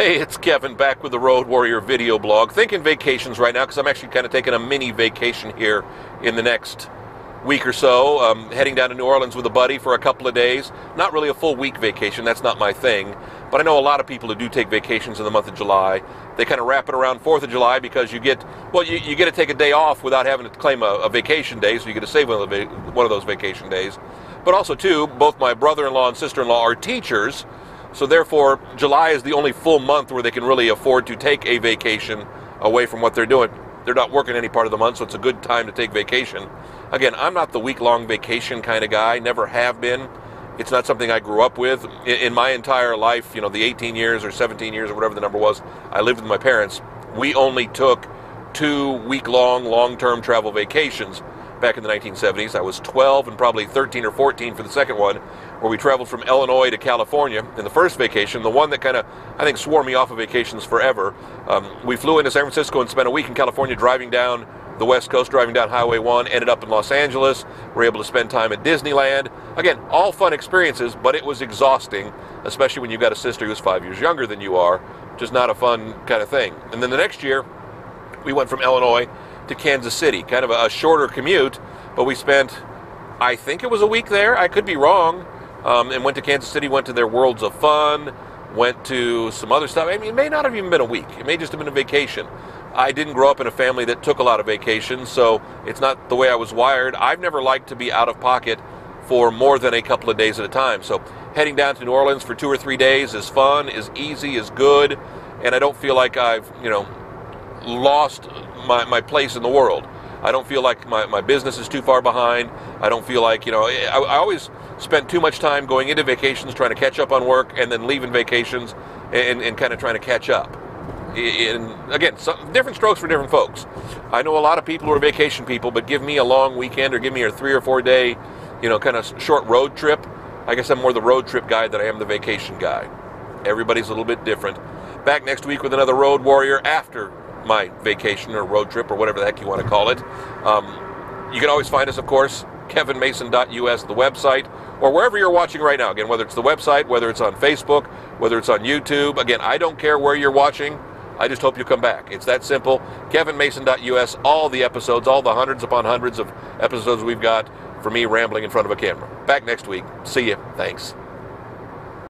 Hey, it's Kevin back with the Road Warrior video blog. Thinking vacations right now because I'm actually kind of taking a mini vacation here in the next week or so. Um, heading down to New Orleans with a buddy for a couple of days. Not really a full week vacation, that's not my thing. But I know a lot of people who do take vacations in the month of July. They kind of wrap it around 4th of July because you get, well, you, you get to take a day off without having to claim a, a vacation day, so you get to save one of, the, one of those vacation days. But also, too, both my brother in law and sister in law are teachers. So therefore, July is the only full month where they can really afford to take a vacation away from what they're doing. They're not working any part of the month, so it's a good time to take vacation. Again, I'm not the week-long vacation kind of guy, never have been. It's not something I grew up with. In my entire life, you know, the 18 years or 17 years or whatever the number was, I lived with my parents. We only took two week-long, long-term travel vacations back in the 1970s. I was 12 and probably 13 or 14 for the second one, where we traveled from Illinois to California. In the first vacation, the one that kind of, I think, swore me off of vacations forever, um, we flew into San Francisco and spent a week in California driving down the West Coast, driving down Highway 1, ended up in Los Angeles. We are able to spend time at Disneyland. Again, all fun experiences, but it was exhausting, especially when you've got a sister who's five years younger than you are. Just not a fun kind of thing. And then the next year, we went from Illinois to Kansas City. Kind of a, shorter commute, but we spent, I think it was a week there. I could be wrong. Um, and went to Kansas City, went to their Worlds of Fun, went to some other stuff. I mean, it may not have even been a week. It may just have been a vacation. I didn't grow up in a family that took a lot of vacations, so it's not the way I was wired. I've never liked to be out of pocket for more than a couple of days at a time. So heading down to New Orleans for two or three days is fun, is easy, is good, and I don't feel like I've, you know, lost my, my place in the world. I don't feel like my, my business is too far behind. I don't feel like, you know, I, I always spent too much time going into vacations trying to catch up on work and then leaving vacations and, and kind of trying to catch up. And again, some, different strokes for different folks. I know a lot of people who are vacation people, but give me a long weekend or give me a three or four day, you know, kind of short road trip. I guess I'm more the road trip guy than I am the vacation guy. Everybody's a little bit different. Back next week with another road warrior after my vacation or road trip or whatever the heck you want to call it. Um, you can always find us, of course, kevinmason.us, the website, or wherever you're watching right now. Again, whether it's the website, whether it's on Facebook, whether it's on YouTube. Again, I don't care where you're watching. I just hope you come back. It's that simple. KevinMason.us, all the episodes, all the hundreds upon hundreds of episodes we've got for me rambling in front of a camera. Back next week. See you. Thanks.